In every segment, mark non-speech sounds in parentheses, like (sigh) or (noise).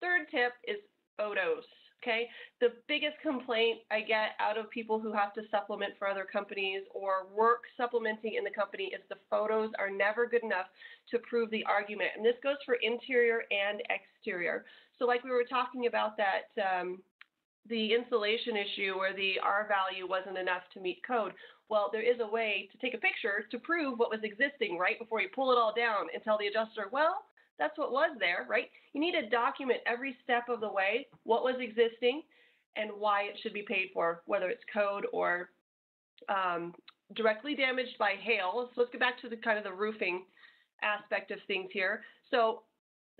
Third tip is photos. Okay, the biggest complaint I get out of people who have to supplement for other companies or work supplementing in the company is the photos are never good enough to prove the argument. And this goes for interior and exterior. So, like we were talking about that, um, the insulation issue where the R value wasn't enough to meet code. Well, there is a way to take a picture to prove what was existing right before you pull it all down and tell the adjuster, well, that's what was there, right? You need to document every step of the way what was existing and why it should be paid for, whether it's code or um, directly damaged by hail. So let's get back to the kind of the roofing aspect of things here. So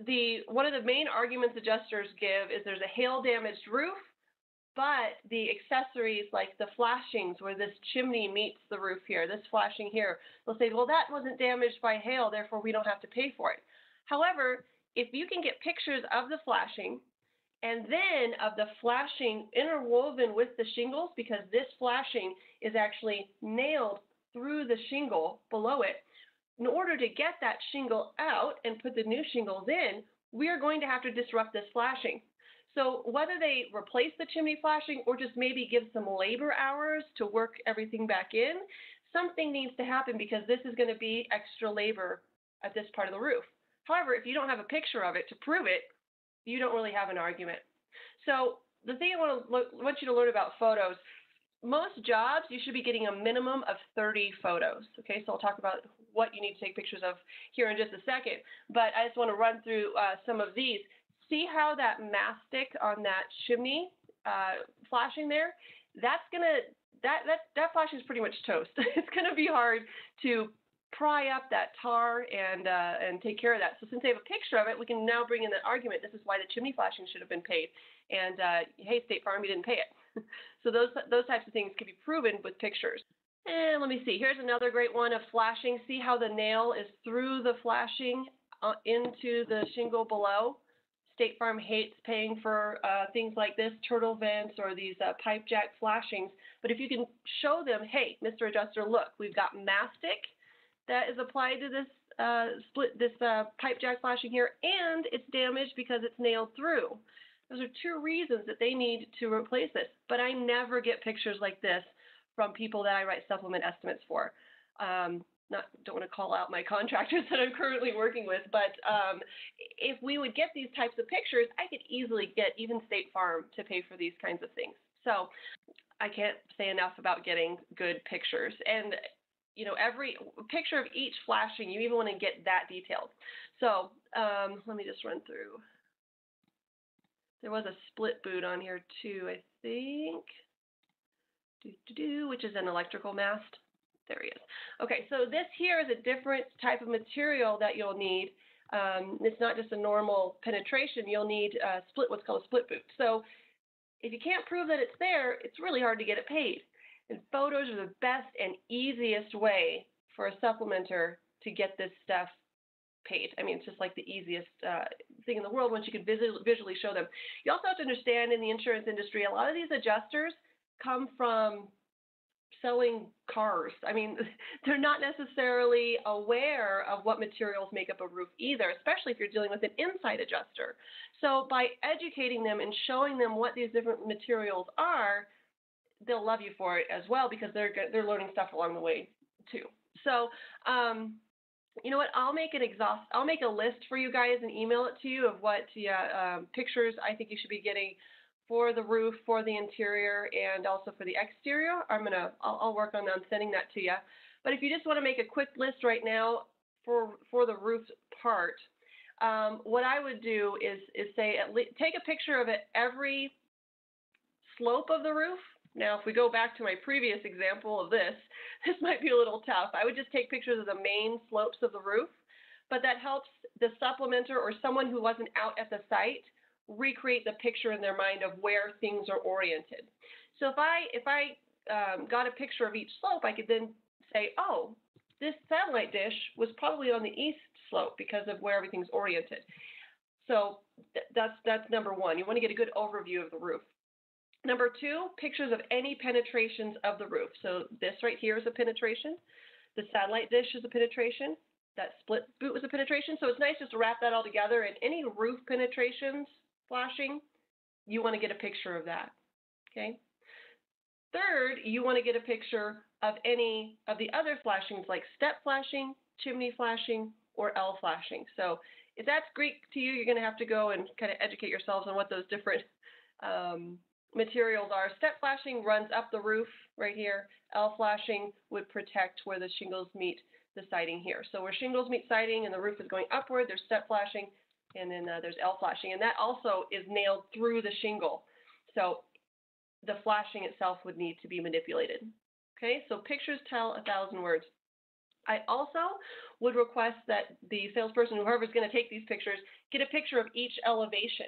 the one of the main arguments adjusters give is there's a hail damaged roof, but the accessories like the flashings where this chimney meets the roof here, this flashing here, they'll say, well, that wasn't damaged by hail, therefore we don't have to pay for it. However, if you can get pictures of the flashing and then of the flashing interwoven with the shingles, because this flashing is actually nailed through the shingle below it, in order to get that shingle out and put the new shingles in, we are going to have to disrupt this flashing. So whether they replace the chimney flashing or just maybe give some labor hours to work everything back in, something needs to happen because this is going to be extra labor at this part of the roof. However, if you don't have a picture of it to prove it, you don't really have an argument. So the thing I want, to want you to learn about photos, most jobs you should be getting a minimum of 30 photos. Okay, so I'll talk about what you need to take pictures of here in just a second. But I just want to run through uh, some of these. See how that mastic on that chimney uh, flashing there? That's gonna that that that flashing is pretty much toast. (laughs) it's gonna be hard to pry up that tar and uh, and take care of that. So since they have a picture of it, we can now bring in the argument. This is why the chimney flashing should have been paid. And uh, hey, State Farm, you didn't pay it. (laughs) so those those types of things can be proven with pictures. And let me see. Here's another great one of flashing. See how the nail is through the flashing uh, into the shingle below. State Farm hates paying for uh, things like this, turtle vents or these uh, pipe jack flashings. But if you can show them, hey, Mr. Adjuster, look, we've got mastic that is applied to this uh, split this uh, pipe jack flashing here, and it's damaged because it's nailed through. Those are two reasons that they need to replace this. But I never get pictures like this from people that I write supplement estimates for. Um, not don't want to call out my (laughs) contractors that I'm currently working with, but um, if we would get these types of pictures, I could easily get even State Farm to pay for these kinds of things. So I can't say enough about getting good pictures. And you know, every picture of each flashing, you even want to get that detailed. So um, let me just run through. There was a split boot on here too, I think. Do, do, do, which is an electrical mast. There he is. Okay, so this here is a different type of material that you'll need. Um, it's not just a normal penetration. You'll need a split, what's called a split boot. So if you can't prove that it's there, it's really hard to get it paid. And photos are the best and easiest way for a supplementer to get this stuff paid. I mean, it's just like the easiest uh, thing in the world once you can visually, visually show them. You also have to understand in the insurance industry, a lot of these adjusters come from selling cars. I mean, (laughs) they're not necessarily aware of what materials make up a roof either, especially if you're dealing with an inside adjuster. So by educating them and showing them what these different materials are, they'll love you for it as well because they're they're learning stuff along the way too. So, um, you know what? I'll make an exhaust. I'll make a list for you guys and email it to you of what yeah, um, pictures I think you should be getting for the roof, for the interior, and also for the exterior. I'm gonna I'll, I'll work on, sending that to you. But if you just want to make a quick list right now for for the roof part, um, what I would do is is say at least take a picture of it every slope of the roof now, if we go back to my previous example of this, (laughs) this might be a little tough. I would just take pictures of the main slopes of the roof, but that helps the supplementer or someone who wasn't out at the site recreate the picture in their mind of where things are oriented. So if I if I um, got a picture of each slope, I could then say, oh, this satellite dish was probably on the east slope because of where everything's oriented. So th that's that's number one. You want to get a good overview of the roof. Number two, pictures of any penetrations of the roof. So this right here is a penetration. The satellite dish is a penetration. That split boot was a penetration. So it's nice just to wrap that all together. And any roof penetrations, flashing, you want to get a picture of that, okay? Third, you want to get a picture of any of the other flashings like step flashing, chimney flashing, or L flashing. So if that's Greek to you, you're going to have to go and kind of educate yourselves on what those different (laughs) um, materials are. Step flashing runs up the roof right here. L flashing would protect where the shingles meet the siding here. So where shingles meet siding and the roof is going upward, there's step flashing, and then uh, there's L flashing. And that also is nailed through the shingle. So the flashing itself would need to be manipulated. Okay, so pictures tell a thousand words. I also would request that the salesperson, whoever is going to take these pictures, get a picture of each elevation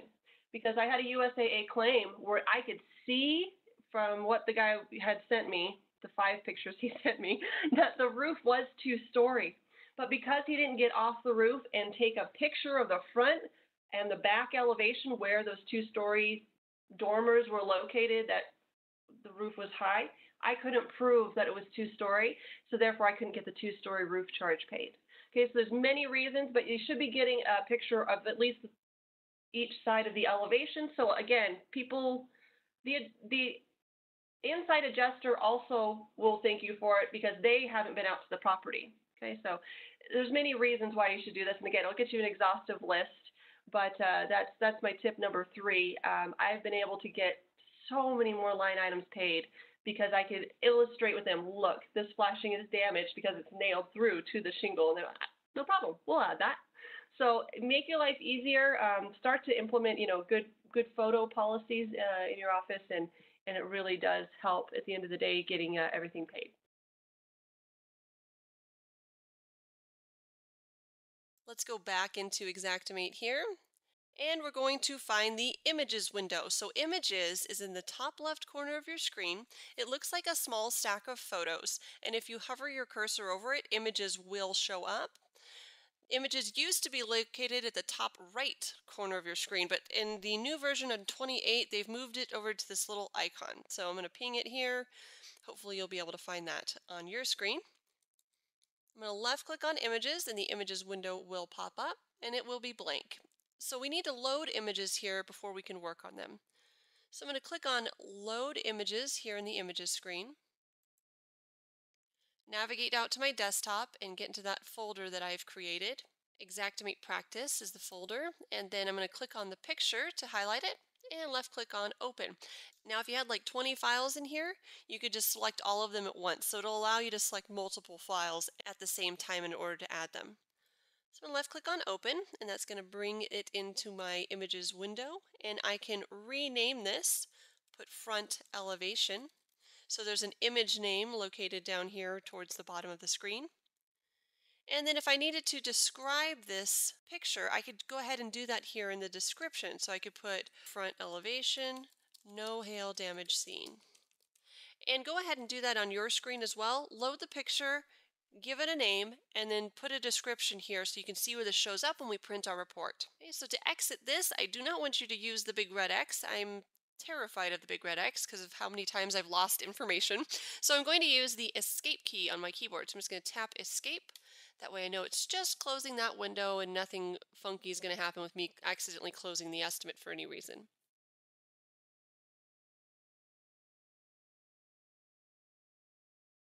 because I had a USAA claim where I could see from what the guy had sent me, the five pictures he (laughs) sent me, that the roof was two story. But because he didn't get off the roof and take a picture of the front and the back elevation where those two story dormers were located, that the roof was high, I couldn't prove that it was two story, so therefore I couldn't get the two story roof charge paid. Okay, so there's many reasons, but you should be getting a picture of at least each side of the elevation. So again, people, the the inside adjuster also will thank you for it because they haven't been out to the property. Okay, so there's many reasons why you should do this, and again, I'll get you an exhaustive list. But uh, that's that's my tip number three. Um, I've been able to get so many more line items paid because I could illustrate with them, look, this flashing is damaged because it's nailed through to the shingle. And they're like, no problem, we'll add that. So make your life easier. Um, start to implement, you know, good good photo policies uh, in your office, and and it really does help at the end of the day getting uh, everything paid. Let's go back into Xactimate here. And we're going to find the Images window. So Images is in the top left corner of your screen. It looks like a small stack of photos. And if you hover your cursor over it, Images will show up. Images used to be located at the top right corner of your screen, but in the new version of 28, they've moved it over to this little icon. So I'm going to ping it here. Hopefully you'll be able to find that on your screen. I'm going to left click on images and the images window will pop up and it will be blank. So we need to load images here before we can work on them. So I'm going to click on Load Images here in the Images screen. Navigate out to my desktop and get into that folder that I've created. Xactimate Practice is the folder, and then I'm going to click on the picture to highlight it and left click on Open. Now if you had like 20 files in here, you could just select all of them at once. So it'll allow you to select multiple files at the same time in order to add them. So I'm going to left click on open and that's going to bring it into my images window and I can rename this, put front elevation. So there's an image name located down here towards the bottom of the screen. And then if I needed to describe this picture, I could go ahead and do that here in the description. So I could put front elevation, no hail damage seen. And go ahead and do that on your screen as well. Load the picture give it a name, and then put a description here so you can see where this shows up when we print our report. Okay, so to exit this, I do not want you to use the big red X. I'm terrified of the big red X because of how many times I've lost information. (laughs) So I'm going to use the escape key on my keyboard. So I'm just going to tap escape. That way I know it's just closing that window and nothing funky is going to happen with me accidentally closing the estimate for any reason.